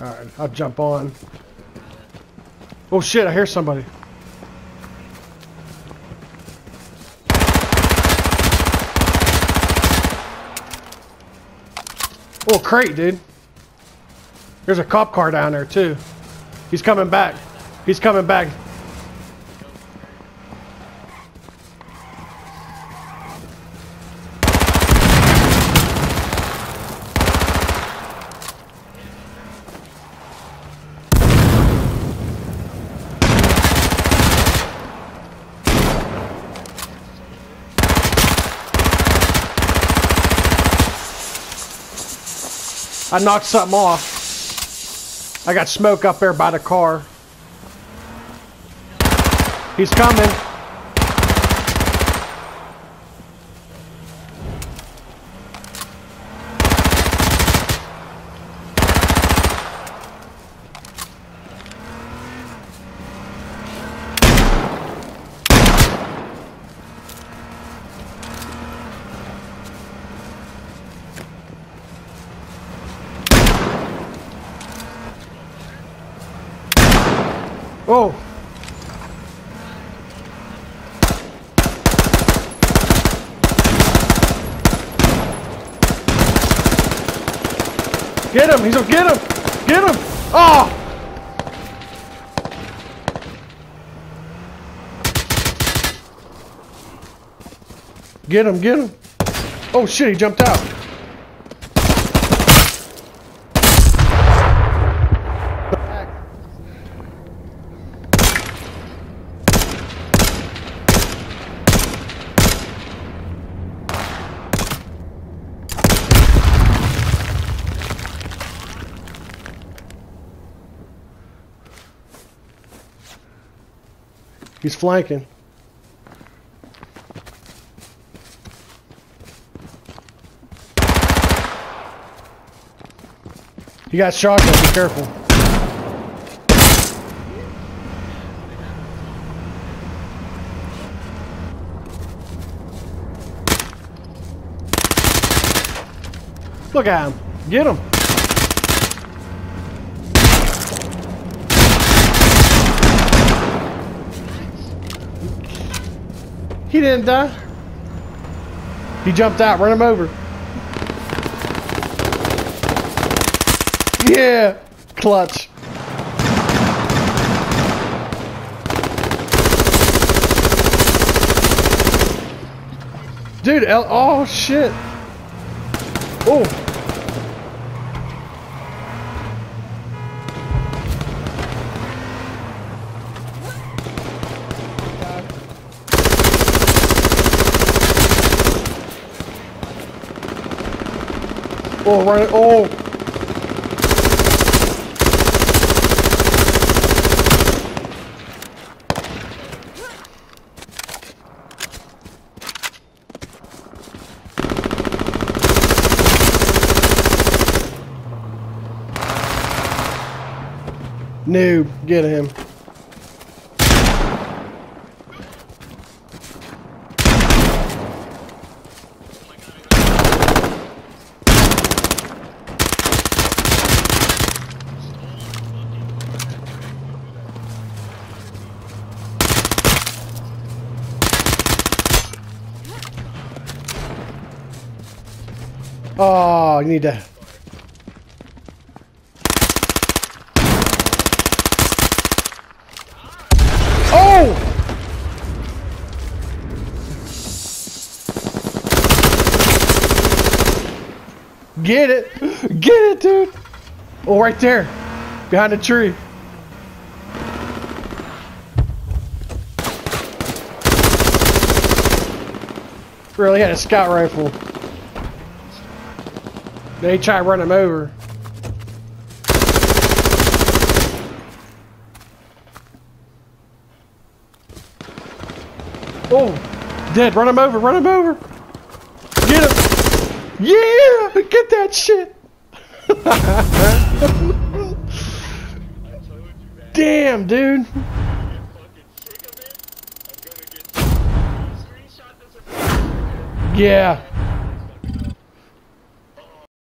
Alright, I'll jump on. Oh shit, I hear somebody. Oh, crate, dude. There's a cop car down there, too. He's coming back. He's coming back. I knocked something off. I got smoke up there by the car. He's coming. Oh. Get him! He's gonna get him! Get him! Oh! Get him, get him! Oh shit, he jumped out! He's flanking. You got shotgun, be careful. Look at him. Get him. He didn't die. He jumped out. Run him over. Yeah. Clutch. Dude, oh shit. Oh. Oh, right. Oh. Noob, get him. Oh, you need to. Oh! Get it! Get it, dude! Oh, right there. Behind the tree. Really had a scout rifle. They try to run him over. Oh, dead. Run him over. Run him over. Get him. Yeah, get that shit. Damn, dude. Yeah.